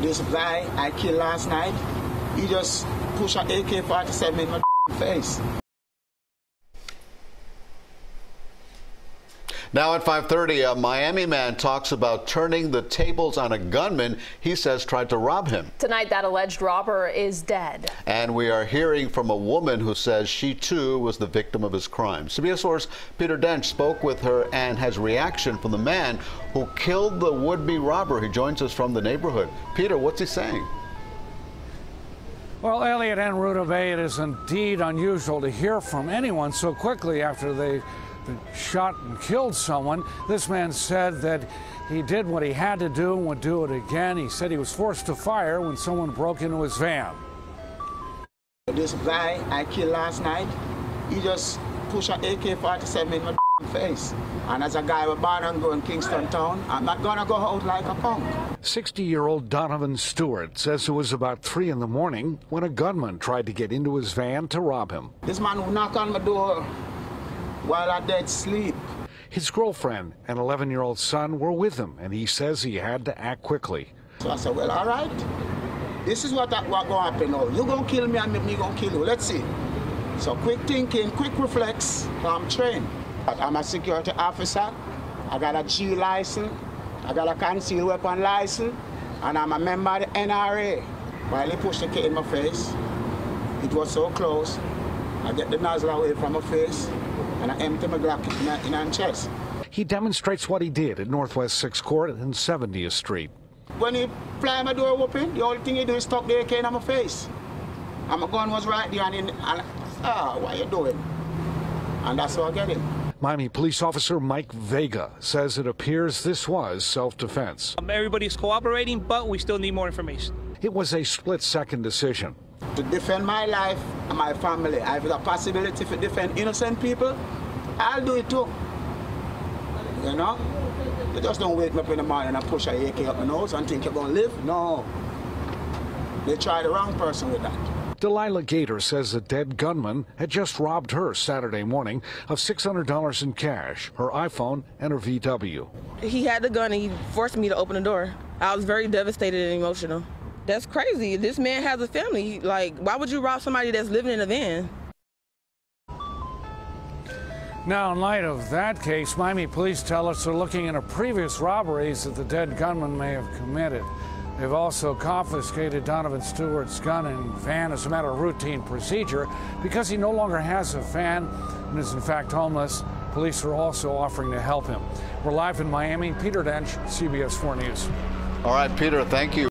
This guy I killed last night, he just pushed an AK-47 in my face. Now at 5:30, a Miami man talks about turning the tables on a gunman he says tried to rob him. Tonight, that alleged robber is dead. And we are hearing from a woman who says she too was the victim of his crime. CBS 4's Peter D'Oench spoke with her and has reaction from the man who killed the would-be robber. He joins us from the neighborhood. Peter, what's he saying? Well, Elliot and Rudabeh, it is indeed unusual to hear from anyone so quickly after they shot and killed someone. This man said that he did what he had to do and would do it again. He said he was forced to fire when someone broke into his van. This guy I killed last night, he just pushed an AK-47 in my face. And as a guy with born and go in Kingston town, I'm not gonna go out like a punk. 60-year-old Donovan Stewart says it was about 3 in the morning when a gunman tried to get into his van to rob him. This man who knocked on my door while I dead sleep. His girlfriend and 11 year old son were with him, and he says he had to act quickly. So I said, Well, all right. This is what, what to happen now. You're going to kill me and me going to kill you. Let's see. So quick thinking, quick reflex, I'm trained. I'm a security officer. I got a G license. I got a concealed weapon license. And I'm a member of the NRA. While he pushed the kid in my face, it was so close. I get the nozzle away from my face and I empty my Glock in, my, in my chest. He demonstrates what he did at Northwest 6th Court and 70th Street. When he fly my door open, the only thing he do is tuck the AK in my face. And my gun was right there and, in, and ah, what are you doing? And that's how I get him. Miami police officer Mike Vega says it appears this was self-defense. Um, everybody's cooperating, but we still need more information. It was a split-second decision. To defend my life and my family, I have the possibility to defend innocent people, I'll do it too. You know? You just don't wake me up in the morning and push a AK up my nose and think you're going to live. No. They tried the wrong person with that. Delilah Gator says the dead gunman had just robbed her Saturday morning of $600 in cash, her iPhone, and her VW. He had the gun and he forced me to open the door. I was very devastated and emotional. That's crazy. This man has a family. Like, why would you rob somebody that's living in a van? Now, in light of that case, Miami police tell us they're looking into previous robberies that the dead gunman may have committed. They've also confiscated Donovan Stewart's gun and van as a matter of routine procedure because he no longer has a van and is in fact homeless. Police are also offering to help him. We're live in Miami. Peter D'Oench, CBS 4 News. All right, Peter, thank you.